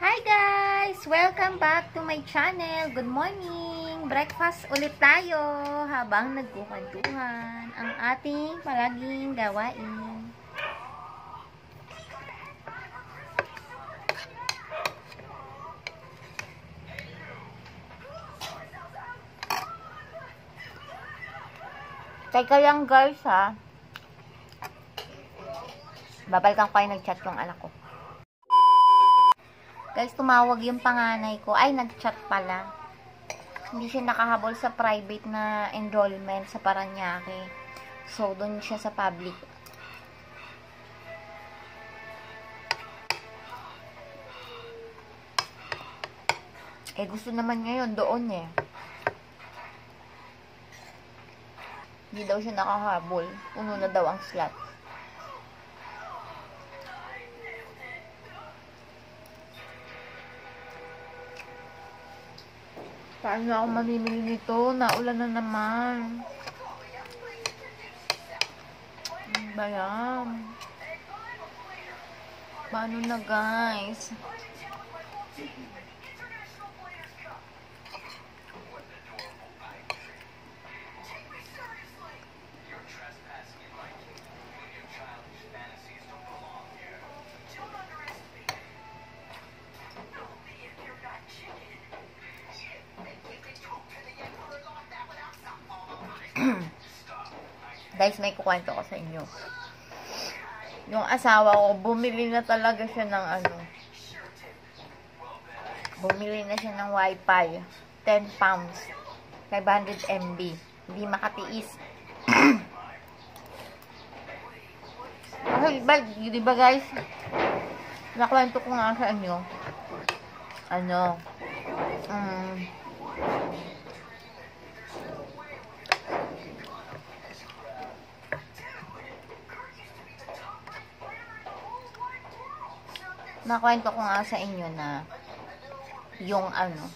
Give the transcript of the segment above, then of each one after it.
Hi guys! Welcome back to my channel. Good morning! Breakfast ulit tayo habang nagkukwentuhan ang ating palaging gawain. Teka lang guys ha. Babalikan ko kayo nag-chat yung anak ko. Guys, tumawag yung panganay ko. Ay, nag-chat pala. Hindi siya nakahabol sa private na enrollment sa Paranaque. So, doon siya sa public. Eh, gusto naman ngayon doon eh. Hindi daw siya nakahabol. Puno na daw ang slot. Paano ako mamimili nito? Naulan na naman. Ano ba yan? Paano na guys? Guys, may kukwento ko sa inyo. Yung asawa ko, bumili na talaga siya ng ano. Bumili na siya ng wifi. 10 pounds. 500 MB. Hindi makatiis. Kasi, ba, di ba guys? Nakwento ko nga sa inyo. Ano? Um, nakwento ko nga sa inyo na yung ano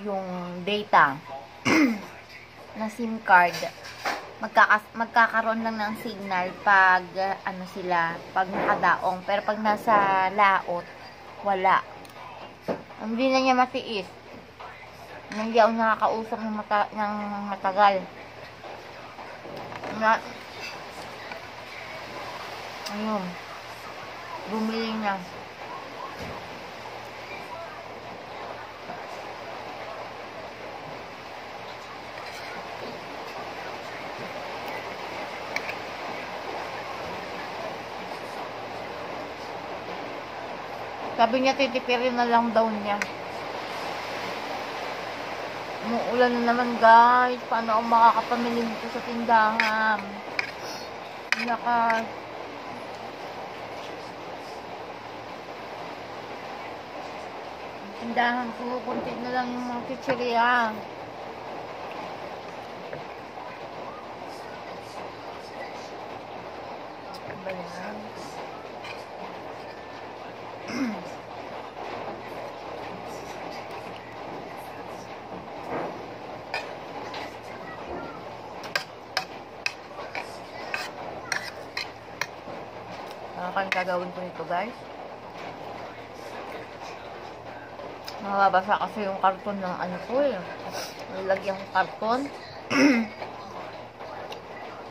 yung data na SIM card magkakas magkakaroon lang ng signal pag ano sila pag nakadaong. Pero pag nasa laot wala. Hindi na niya matiis. Hindi ako nakakausap ng, mata, ng matagal. Na ayun bumili na. Sabi niya, titipirin na lang daw niya. Umuulan na naman, guys. Paano ako makakapamili dito sa tindahan? Naka... tindahan ko, kunti na lang yung mga? Ano kang gagawin ko nito guys? Mababasa kasi yung karton ng ano ko eh. Nilagyan ko karton.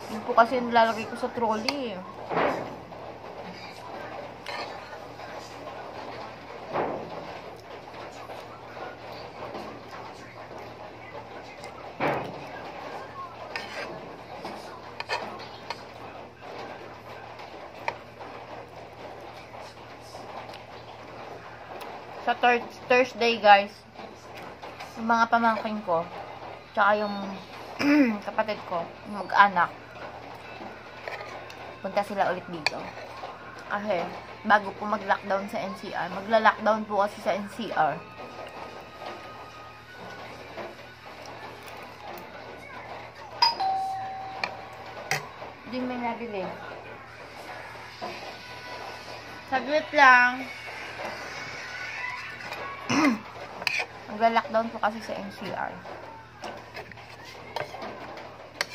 Yun po kasi nilalagay ko sa trolley eh. Sa thir- Thursday, guys, yung mga pamangkin ko, tsaka yung kapatid ko, mag-anak, punta sila ulit dito. Kasi, bago po mag-lockdown sa NCR, magla-lockdown po kasi sa NCR. Hindi may nabili. Saglit lang. Magla-lockdown po kasi sa NCR.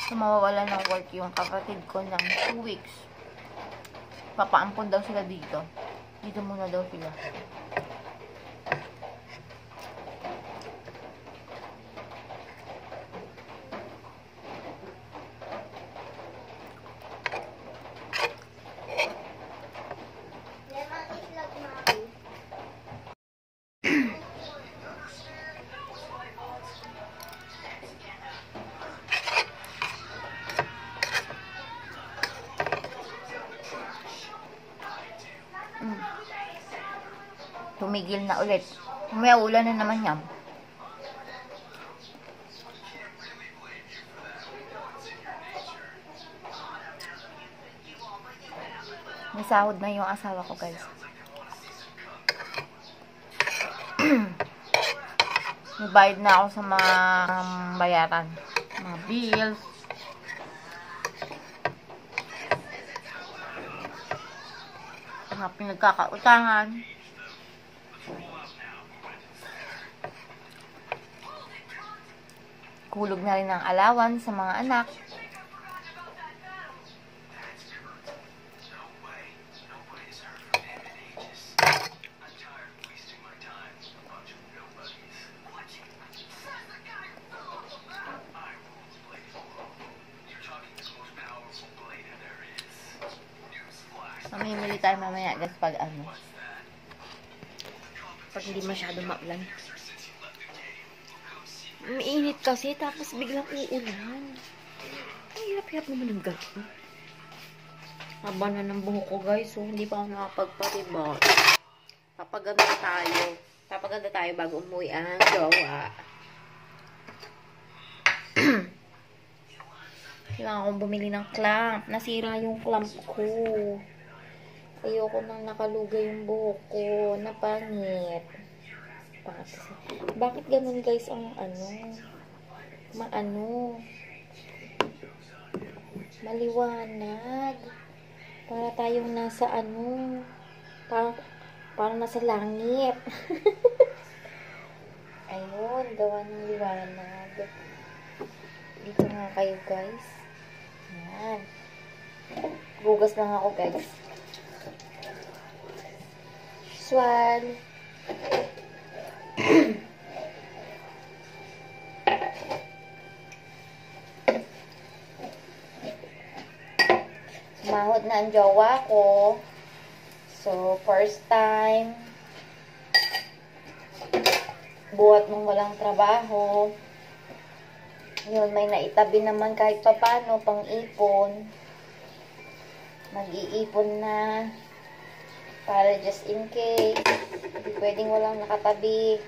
So, mawawala ng work yung kapatid ko ng 2 weeks. Papaampon daw sila dito. Dito muna daw sila. Tumigil na ulit. May ulan na naman yan. May sahod na yung asawa ko, guys. May bayad na ako sa mga um, bayaran. Mga bills. Mga pinagkakautangan. Kulog na rin ang alawan sa mga anak. Mamimili tayo mamaya guys pag ano. Pag hindi masyado maulan. Mainit kasi tapos biglang uulan. Ang hirap-hirap naman ng gato. Haba na ng buhok ko guys. So hindi pa ako nakapagpatiba. Papaganda tayo. Papaganda tayo bago umuwi ang jowa. Kailangan kong bumili ng clamp. Nasira yung clamp ko. Ayoko nang nakalugay yung buhok ko. Napangit. Kasi. Bakit ganun guys ang ano? Maano? Maliwanag. Para tayong nasa ano? Parang, parang nasa langit. Ayun, gawa ng liwanag. Dito nga kayo guys. Yan. Gugas lang ako guys. Swal. Mahod na ang jowa ko. So, first time. Buhat mong walang trabaho. Yun, may naitabi naman kahit papano, pang ipon. Mag-iipon na. Para just in case. Pwedeng walang nakatabi.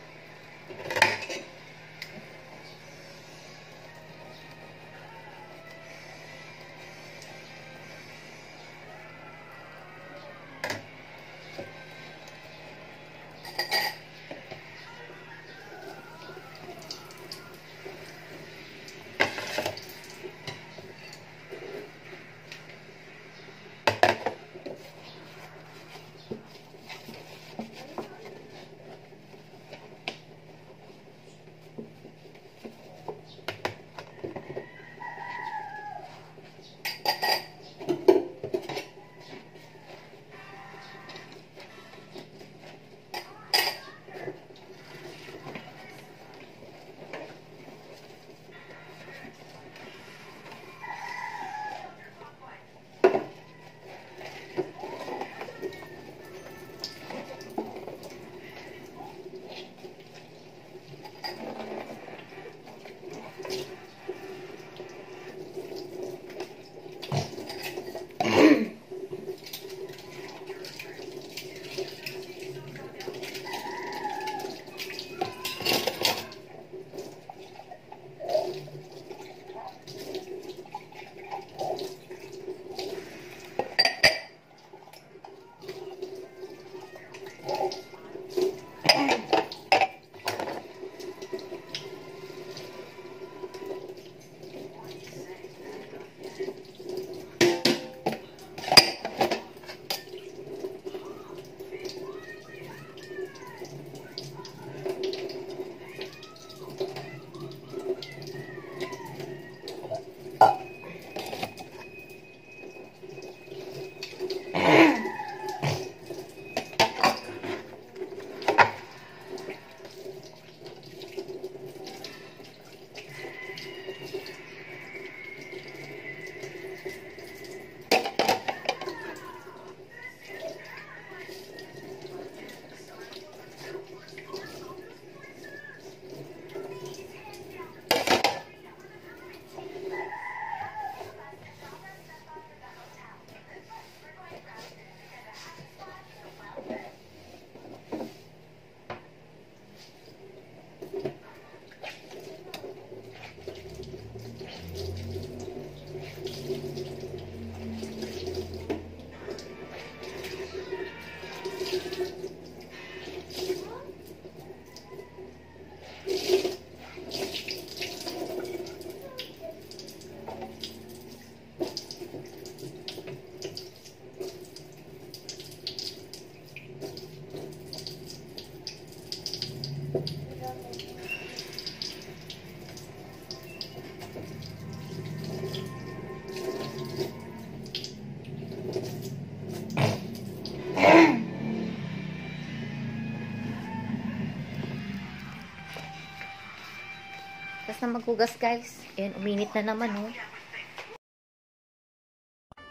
Na maghugas, guys. Ayan, uminit na naman, oh.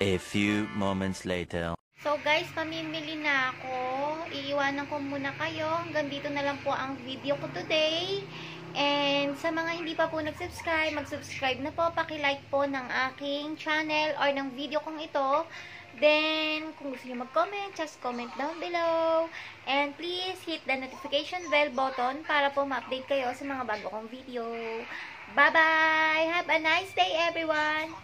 A few moments later. So guys, pamimili na ako. Iiwanan ko muna kayo. Hanggang dito na lang po ang video ko today. And sa mga hindi pa po nag-subscribe, mag-subscribe na po. Paki-like po ng aking channel or ng video kong ito. Then, kung gusto niyo mag-comment, just comment down below. And please hit the notification bell button para po ma-update kayo sa mga bago kong video. Bye-bye! Have a nice day, everyone!